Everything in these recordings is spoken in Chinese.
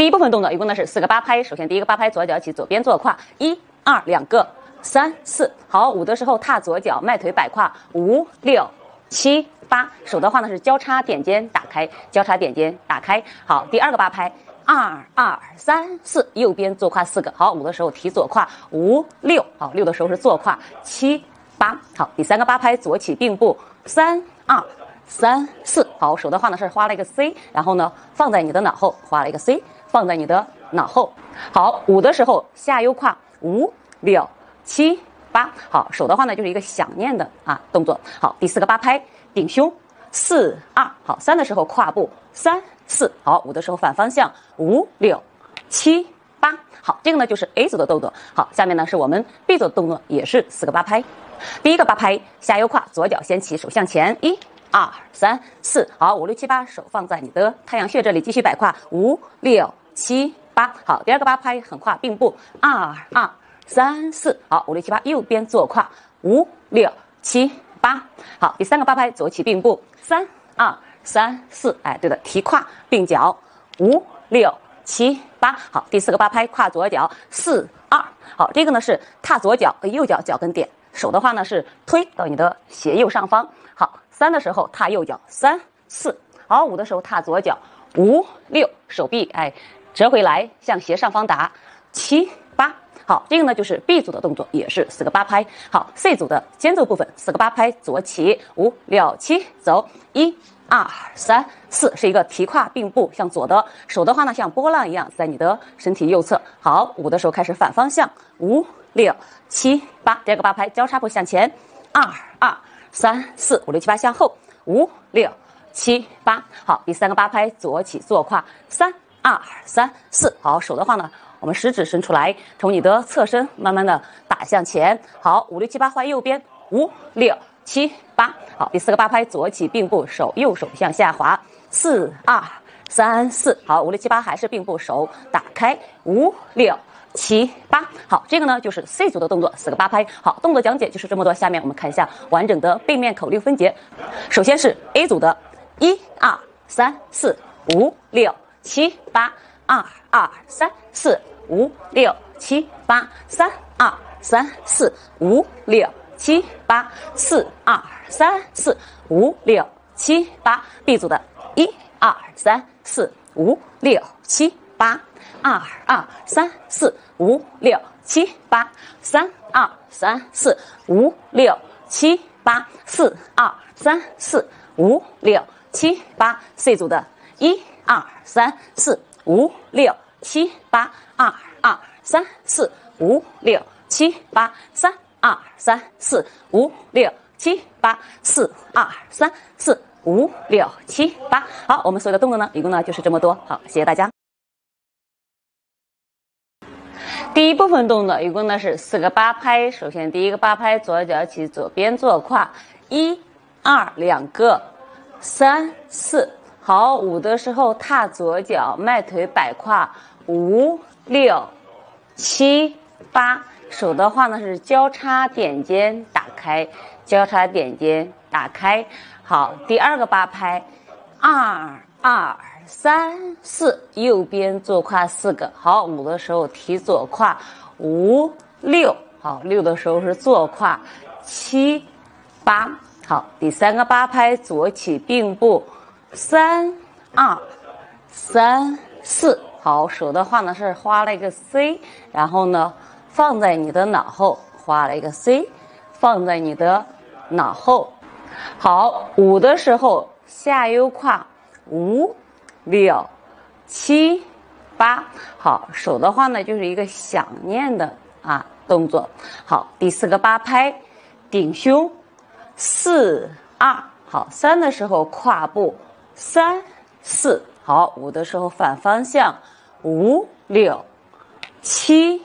第一部分动作一共呢是四个八拍。首先第一个八拍，左脚起，左边坐胯，一二两个，三四。好，五的时候踏左脚，迈腿摆胯，五六七八。手的话呢是交叉点肩打开，交叉点肩打开。好，第二个八拍，二二三四，右边坐胯四个。好，五的时候提左胯，五六。好，六的时候是坐胯，七八。好，第三个八拍，左起并步，三二。三四好，手的话呢是画了一个 C，然后呢放在你的脑后，画了一个 C，放在你的脑后。好，五的时候下右胯，五六七八。好，手的话呢就是一个想念的啊动作。好，第四个八拍顶胸，四二。好，三的时候跨步，三四。好，五的时候反方向，五六七八。好，这个呢就是 A 组的动作。好，下面呢是我们 B 组的动作，也是四个八拍。第一个八拍下右胯，左脚先起，手向前，一。二三四，好，五六七八，手放在你的太阳穴这里，继续摆胯，五六七八，好，第二个八拍横胯并步，二二三四，好，五六七八，右边坐胯，五六七八，好，第三个八拍左起并步，三二三四，哎，对的，提胯并脚，五六七八，好，第四个八拍跨左脚，四二，好，这个呢是踏左脚和右脚脚跟点，手的话呢是推到你的斜右上方。好，三的时候踏右脚，三四；好，五的时候踏左脚，五六，手臂哎折回来向斜上方打，七八。好，这个呢就是 B 组的动作，也是四个八拍。好，C 组的间奏部分，四个八拍，左起，五六七，走，一二三四，是一个提胯并步向左的，手的话呢像波浪一样在你的身体右侧。好，五的时候开始反方向，五六七八，第二个八拍交叉步向前，二二。三四五六七八向后，五六七八，好，第三个八拍左起坐胯，三二三四，好，手的话呢，我们食指伸出来，从你的侧身慢慢的打向前，好，五六七八换右边，五六七八，好，第四个八拍左起并步，手右手向下滑，四二三四，好，五六七八还是并步，手打开，五六。七八，好，这个呢就是 C 组的动作，四个八拍。好，动作讲解就是这么多。下面我们看一下完整的背面口令分解。首先是 A 组的，一二三四五六七八，二二三四五六七八，三二三四五六七八，四二三四五六七八。B 组的，一二三四五六七八。二二三四五六七八，三二三四五六七八，四二三四五六七八。C 组的，一二三四五六七八，二二三四五六七八，三二三四五六七八，四二三四五六七八。好，我们所有的动作呢，一共呢就是这么多。好，谢谢大家。第一部分动作一共呢是四个八拍。首先第一个八拍，左脚起，左边坐胯，一、二两个，三四。好，五的时候踏左脚，迈腿摆胯，五六七八。手的话呢是交叉点肩打开，交叉点肩打开。好，第二个八拍，二二。三四，右边坐胯四个，好，五的时候提左胯，五六，好，六的时候是坐胯，七八，好，第三个八拍左起并步，三二三四，好，手的话呢是画了一个 C，然后呢放在你的脑后，画了一个 C，放在你的脑后，好，五的时候下右胯，五。六七八，好手的话呢，就是一个想念的啊动作。好，第四个八拍顶胸，四二好三的时候跨步，三四好五的时候反方向，五六七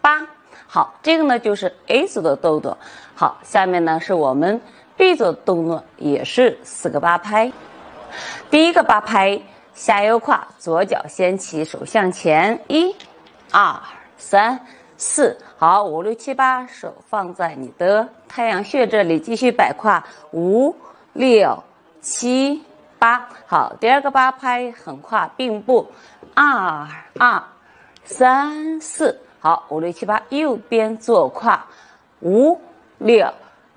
八好这个呢就是 A 组的动作。好，下面呢是我们 B 组的动作，也是四个八拍。第一个八拍。下右胯，左脚先起，手向前，一、二、三、四，好，五六七八，手放在你的太阳穴这里，继续摆胯，五六七八。好，第二个八拍横跨并步，二二三四。好，五六七八，右边坐胯，五六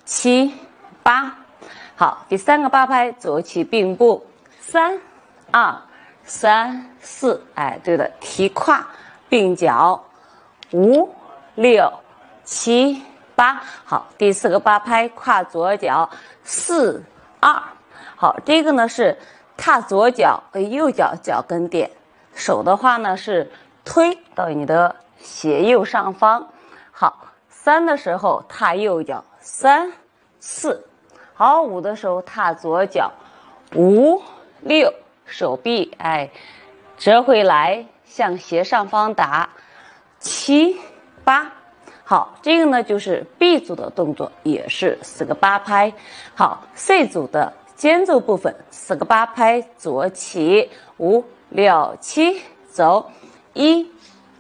七八。好，第三个八拍左起并步，三二三四。哎，对的，提胯并脚，五六七八。好，第四个八拍跨左脚，四二。好，这个呢是踏左脚和右脚脚跟点，手的话呢是推到你的。斜右上方，好，三的时候踏右脚，三四，好，五的时候踏左脚，五六，手臂哎折回来向斜上方打，七八，好，这个呢就是 B 组的动作，也是四个八拍。好，C 组的间奏部分，四个八拍，左起，五六七，走，一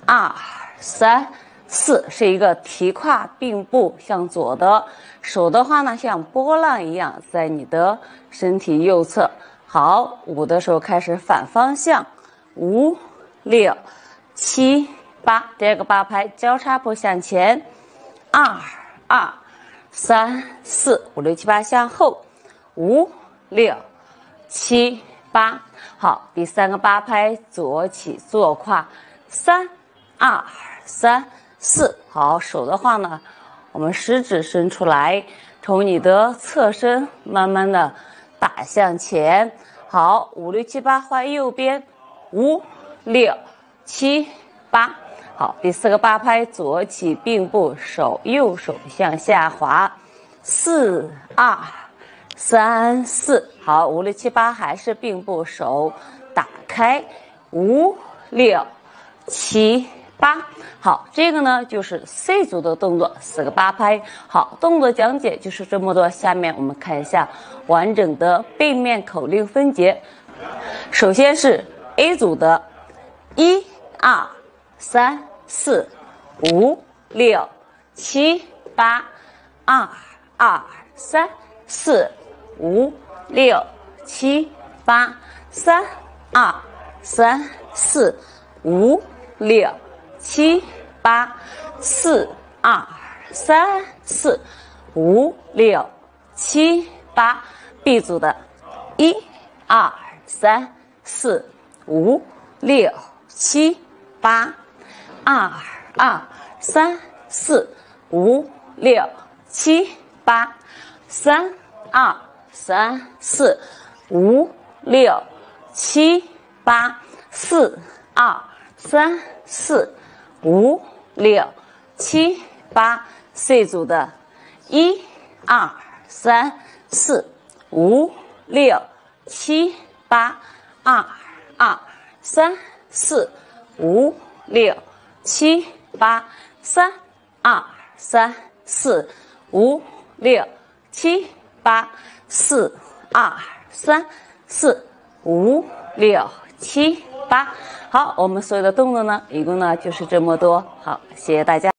二。三四是一个提胯并步向左的，手的话呢像波浪一样在你的身体右侧。好，五的时候开始反方向，五六七八，第二个八拍交叉步向前，二二三四五六七八向后，五六七八。好，第三个八拍左起坐胯，三二。三四。好，手的话呢，我们食指伸出来，从你的侧身慢慢的打向前。好，五六七八换右边，五六七八。好，第四个八拍左起并步，手右手向下滑，四二三四。好，五六七八还是并步，手打开，五六七。八好，这个呢就是 C 组的动作，四个八拍。好，动作讲解就是这么多。下面我们看一下完整的背面口令分解。首先是 A 组的，一二三四五六七八，二二三四五六七八，三二三四五六。七八。四二三四五六七八，B 组的，一二三四五六七八，二二三四五六七八，三二三四五六七八，四二三四。五六七八，C 组的，一二三四五六七八，二二三四五六七八，三二三四五六七八，四二三四五六七八。好，我们所有的动作呢，一共呢就是这么多。好，谢谢大家。